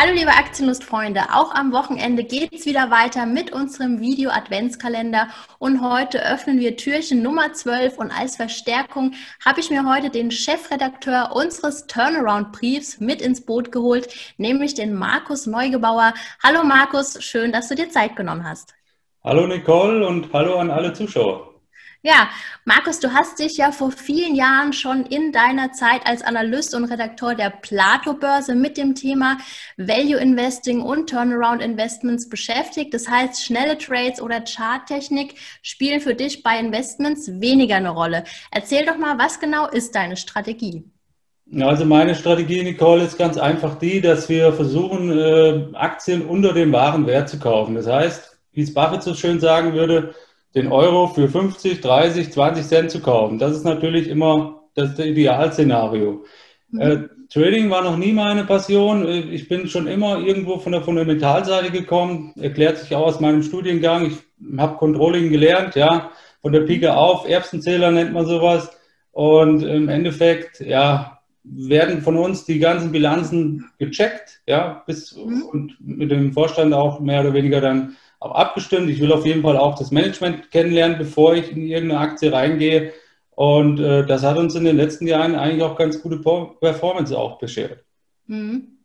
Hallo liebe Aktienlustfreunde, auch am Wochenende geht es wieder weiter mit unserem Video-Adventskalender und heute öffnen wir Türchen Nummer 12 und als Verstärkung habe ich mir heute den Chefredakteur unseres Turnaround-Briefs mit ins Boot geholt, nämlich den Markus Neugebauer. Hallo Markus, schön, dass du dir Zeit genommen hast. Hallo Nicole und hallo an alle Zuschauer. Ja, Markus, du hast dich ja vor vielen Jahren schon in deiner Zeit als Analyst und Redakteur der Plato-Börse mit dem Thema Value Investing und Turnaround Investments beschäftigt. Das heißt, schnelle Trades oder Charttechnik spielen für dich bei Investments weniger eine Rolle. Erzähl doch mal, was genau ist deine Strategie? Also meine Strategie, Nicole, ist ganz einfach die, dass wir versuchen, äh, Aktien unter dem wahren Wert zu kaufen. Das heißt, wie es Buffett so schön sagen würde, den Euro für 50, 30, 20 Cent zu kaufen. Das ist natürlich immer das Idealszenario. Mhm. Äh, Trading war noch nie meine Passion. Ich bin schon immer irgendwo von der Fundamentalseite gekommen. Erklärt sich auch aus meinem Studiengang. Ich habe Controlling gelernt, ja, von der Pike auf. Erbsenzähler nennt man sowas. Und im Endeffekt, ja, werden von uns die ganzen Bilanzen gecheckt, ja, bis mhm. und mit dem Vorstand auch mehr oder weniger dann auch abgestimmt. Ich will auf jeden Fall auch das Management kennenlernen, bevor ich in irgendeine Aktie reingehe. Und äh, das hat uns in den letzten Jahren eigentlich auch ganz gute Performance auch beschert. Mhm.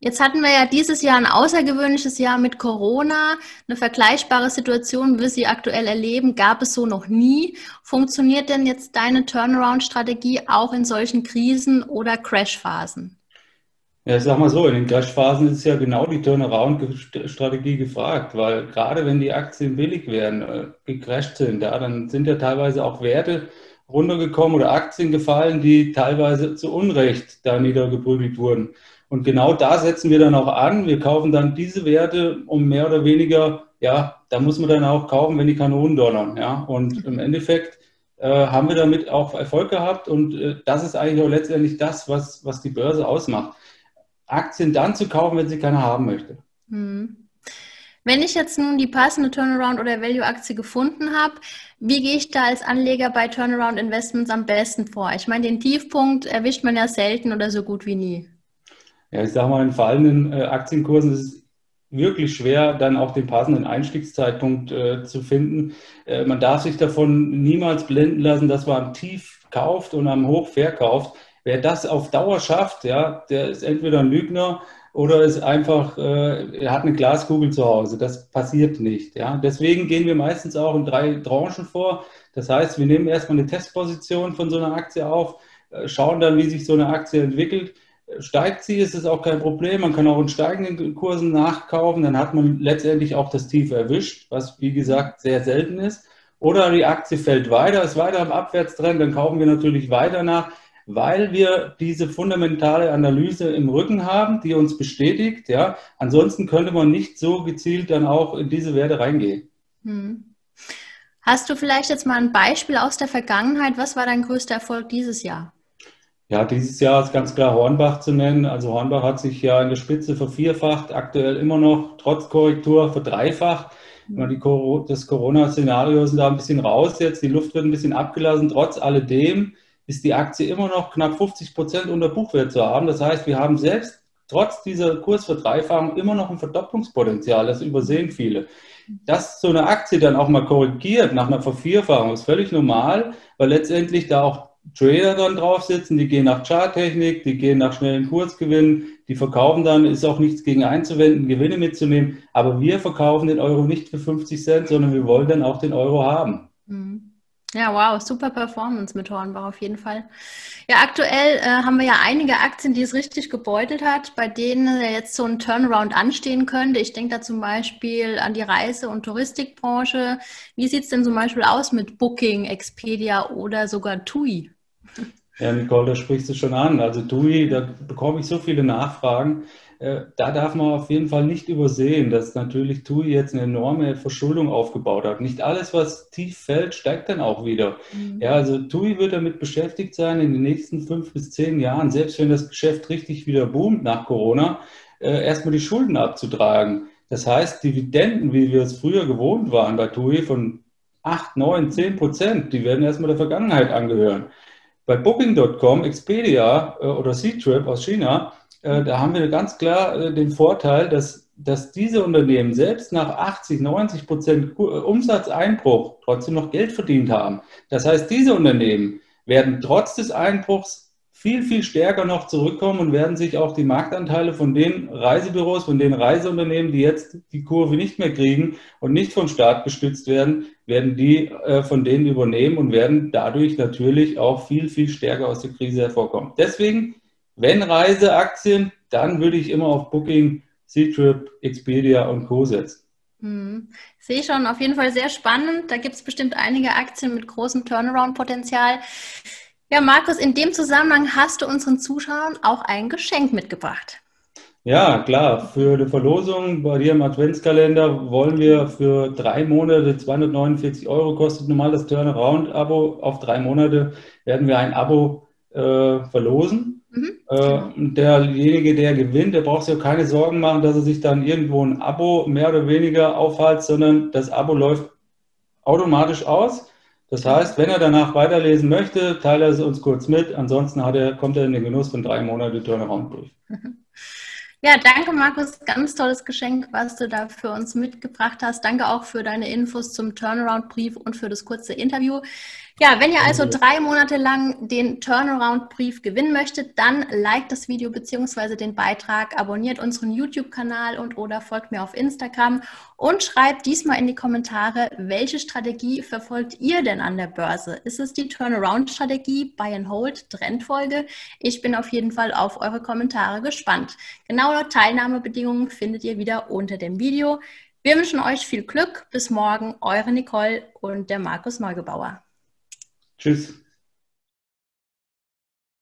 Jetzt hatten wir ja dieses Jahr ein außergewöhnliches Jahr mit Corona. Eine vergleichbare Situation, wie wir sie aktuell erleben, gab es so noch nie. Funktioniert denn jetzt deine Turnaround-Strategie auch in solchen Krisen oder Crashphasen? Ja, sag mal so, in den Crashphasen ist ja genau die Turnaround-Strategie gefragt, weil gerade wenn die Aktien billig werden, äh, gecrashed sind, ja, dann sind ja teilweise auch Werte runtergekommen oder Aktien gefallen, die teilweise zu Unrecht da niedergeprügelt wurden. Und genau da setzen wir dann auch an. Wir kaufen dann diese Werte um mehr oder weniger, ja, da muss man dann auch kaufen, wenn die Kanonen donnern. Ja. Und im Endeffekt äh, haben wir damit auch Erfolg gehabt. Und äh, das ist eigentlich auch letztendlich das, was, was die Börse ausmacht. Aktien dann zu kaufen, wenn sie keiner haben möchte. Hm. Wenn ich jetzt nun die passende Turnaround- oder Value-Aktie gefunden habe, wie gehe ich da als Anleger bei Turnaround Investments am besten vor? Ich meine, den Tiefpunkt erwischt man ja selten oder so gut wie nie. Ja, ich sage mal, in fallenden äh, Aktienkursen ist es wirklich schwer, dann auch den passenden Einstiegszeitpunkt äh, zu finden. Äh, man darf sich davon niemals blenden lassen, dass man am Tief kauft und am Hoch verkauft. Wer das auf Dauer schafft, ja, der ist entweder ein Lügner oder ist einfach, äh, er hat eine Glaskugel zu Hause. Das passiert nicht. Ja. Deswegen gehen wir meistens auch in drei Tranchen vor. Das heißt, wir nehmen erstmal eine Testposition von so einer Aktie auf, äh, schauen dann, wie sich so eine Aktie entwickelt. Steigt sie, ist es auch kein Problem. Man kann auch in steigenden Kursen nachkaufen. Dann hat man letztendlich auch das Tiefe erwischt, was wie gesagt sehr selten ist. Oder die Aktie fällt weiter, ist weiter im Abwärtstrend, dann kaufen wir natürlich weiter nach weil wir diese fundamentale Analyse im Rücken haben, die uns bestätigt. Ja, ansonsten könnte man nicht so gezielt dann auch in diese Werte reingehen. Hm. Hast du vielleicht jetzt mal ein Beispiel aus der Vergangenheit? Was war dein größter Erfolg dieses Jahr? Ja, dieses Jahr ist ganz klar Hornbach zu nennen. Also Hornbach hat sich ja in der Spitze vervierfacht, aktuell immer noch trotz Korrektur verdreifacht. Die, das Corona-Szenario ist da ein bisschen raus jetzt, die Luft wird ein bisschen abgelassen. Trotz alledem ist die Aktie immer noch knapp 50 Prozent unter Buchwert zu haben. Das heißt, wir haben selbst trotz dieser Kursverdreifachung immer noch ein Verdopplungspotenzial. Das übersehen viele. Dass so eine Aktie dann auch mal korrigiert nach einer Vervierfachung ist völlig normal, weil letztendlich da auch Trader dann drauf sitzen, die gehen nach Charttechnik, die gehen nach schnellen Kursgewinnen, die verkaufen dann, ist auch nichts gegen einzuwenden, Gewinne mitzunehmen. Aber wir verkaufen den Euro nicht für 50 Cent, sondern wir wollen dann auch den Euro haben. Mhm. Ja, wow, super Performance mit Hornbach auf jeden Fall. Ja, aktuell äh, haben wir ja einige Aktien, die es richtig gebeutelt hat, bei denen jetzt so ein Turnaround anstehen könnte. Ich denke da zum Beispiel an die Reise- und Touristikbranche. Wie sieht es denn zum Beispiel aus mit Booking, Expedia oder sogar TUI? Ja, Nicole, da sprichst du schon an. Also TUI, da bekomme ich so viele Nachfragen. Äh, da darf man auf jeden Fall nicht übersehen, dass natürlich TUI jetzt eine enorme Verschuldung aufgebaut hat. Nicht alles, was tief fällt, steigt dann auch wieder. Mhm. Ja, also TUI wird damit beschäftigt sein, in den nächsten fünf bis zehn Jahren, selbst wenn das Geschäft richtig wieder boomt nach Corona, äh, erstmal die Schulden abzutragen. Das heißt, Dividenden, wie wir es früher gewohnt waren bei TUI von 8, 9, 10 Prozent, die werden erstmal der Vergangenheit angehören. Bei Booking.com, Expedia äh, oder Ctrip aus China, äh, da haben wir ganz klar äh, den Vorteil, dass, dass diese Unternehmen selbst nach 80, 90 Prozent Umsatzeinbruch trotzdem noch Geld verdient haben. Das heißt, diese Unternehmen werden trotz des Einbruchs viel, viel stärker noch zurückkommen und werden sich auch die Marktanteile von den Reisebüros, von den Reiseunternehmen, die jetzt die Kurve nicht mehr kriegen und nicht vom Staat gestützt werden, werden die äh, von denen übernehmen und werden dadurch natürlich auch viel, viel stärker aus der Krise hervorkommen. Deswegen, wenn Reiseaktien, dann würde ich immer auf Booking, Ctrip, Expedia und Co. setzen. Hm. Sehe schon, auf jeden Fall sehr spannend. Da gibt es bestimmt einige Aktien mit großem Turnaround-Potenzial. Ja, Markus, in dem Zusammenhang hast du unseren Zuschauern auch ein Geschenk mitgebracht. Ja, klar. Für die Verlosung bei dir im Adventskalender wollen wir für drei Monate 249 Euro kostet normales Turnaround-Abo. Auf drei Monate werden wir ein Abo äh, verlosen. Mhm. Äh, derjenige, der gewinnt, der braucht sich auch keine Sorgen machen, dass er sich dann irgendwo ein Abo mehr oder weniger aufhält, sondern das Abo läuft automatisch aus. Das heißt, wenn er danach weiterlesen möchte, teile er es uns kurz mit. Ansonsten er, kommt er in den Genuss von drei Monaten Turnaround-Brief. Ja, danke Markus. Ganz tolles Geschenk, was du da für uns mitgebracht hast. Danke auch für deine Infos zum Turnaround-Brief und für das kurze Interview. Ja, wenn ihr also drei Monate lang den Turnaround-Brief gewinnen möchtet, dann liked das Video bzw. den Beitrag, abonniert unseren YouTube-Kanal und oder folgt mir auf Instagram und schreibt diesmal in die Kommentare, welche Strategie verfolgt ihr denn an der Börse? Ist es die Turnaround-Strategie, Buy and Hold, Trendfolge? Ich bin auf jeden Fall auf eure Kommentare gespannt. Genaue Teilnahmebedingungen findet ihr wieder unter dem Video. Wir wünschen euch viel Glück. Bis morgen, eure Nicole und der Markus Neugebauer. Tschüss.